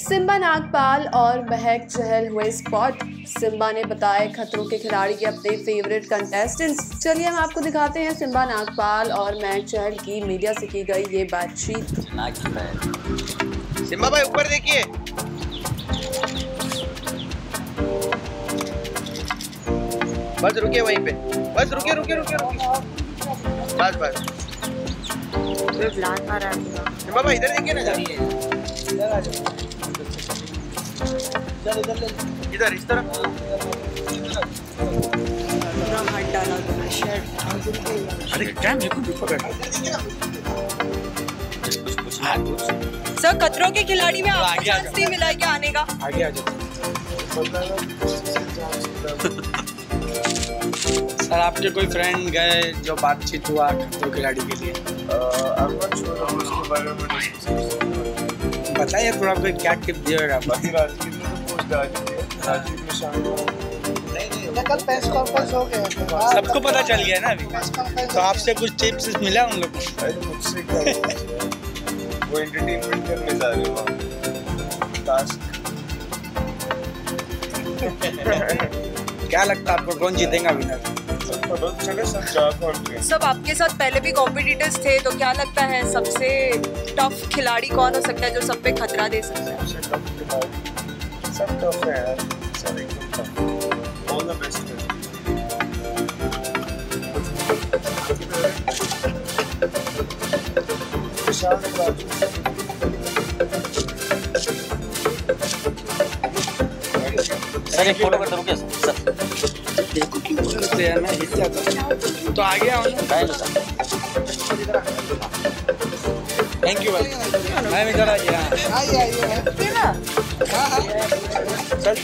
Simba Nagpal और महक चहल हुए spot. Simba ने बताए खतरों के खिलाड़ी के अपने फेवरेट कंटेस्टेंट्स चलिए हम आपको दिखाते हैं सिम्बा नागपाल और महक चहल की मीडिया से की गई ये बातचीत। सिम्बा भाई ऊपर देखिए। बस रुकिए वहीं पे। बस रुकिए रुकिए रुकिए रुकिए। बस बस। सिम्बा भाई इधर देखिए ना। इधर इस तरफ़। अरे क्या मेरे को भी पकड़ सर खतरों के खिलाड़ी में आपको चांस नहीं मिला क्या आने का? आगे आ जाओ। सर आपके कोई फ्रेंड गए जो बातचीत हुआ खतरों खिलाड़ी के लिए? बताइए थोड़ा कोई क्या टिप दिएगा आप कल प्रेस कॉन्फ्रेंस हो गया सबको पता चल गया ना अभी। तो आपसे कुछ टिप्स मिला उन लोग को मुझसे क्या वो एंटरटेनमेंट करने जा रहे हो टास्क क्या लगता है आपको कौन जीतेगा विनर पता सब आपके साथ पहले भी कॉम्पिटिटर्स थे तो क्या लगता है सबसे टफ खिलाड़ी कौन हो सकता है जो सब पे खतरा दे सकता है? सबसे टफ खिलाड़ी? सब टफ है यार सब एकदम tough all the best Vishal sir एक फ़ोटो करते रुके सर। तो आ गया थैंक यू भाई मैं इधर आ गया आइए आइए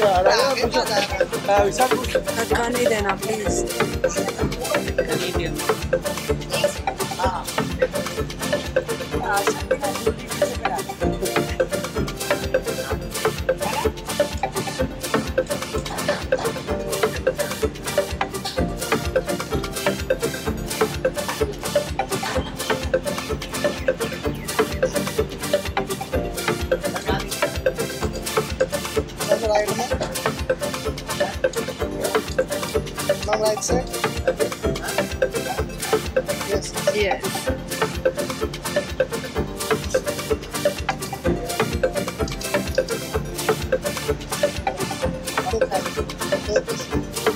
आ रहा। है धक्का नहीं देना please Left requirement. Am I right, sir? Yes. Yes. Okay. okay.